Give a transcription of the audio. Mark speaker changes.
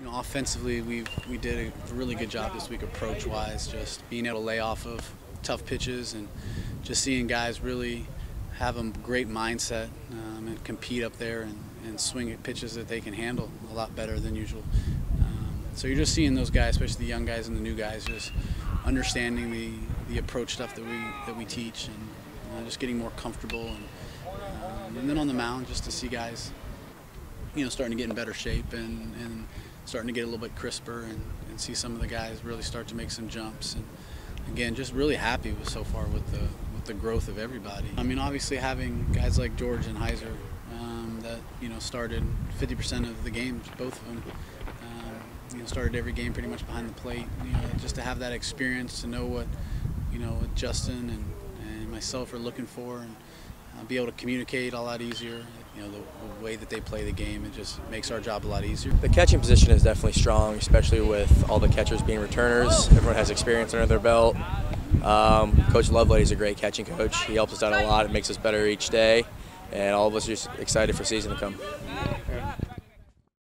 Speaker 1: You know, offensively, we we did a really good job this week approach-wise, just being able to lay off of tough pitches and just seeing guys really have a great mindset um, and compete up there and, and swing at pitches that they can handle a lot better than usual. Um, so you're just seeing those guys, especially the young guys and the new guys, just understanding the, the approach stuff that we that we teach and uh, just getting more comfortable and, um, and then on the mound just to see guys you know starting to get in better shape and, and starting to get a little bit crisper and, and see some of the guys really start to make some jumps and again just really happy with so far with the with the growth of everybody. I mean obviously having guys like George and Heiser um, that you know started 50% of the games both of them um, you know started every game pretty much behind the plate you know just to have that experience to know what you know what Justin and, and myself are looking for and uh, be able to communicate a lot easier. You know, the, the, way that they play the game, it just makes our job a lot easier.
Speaker 2: The catching position is definitely strong, especially with all the catchers being returners. Everyone has experience under their belt. Um, coach Lovelady is a great catching coach. He helps us out a lot. It makes us better each day, and all of us are just excited for season to come.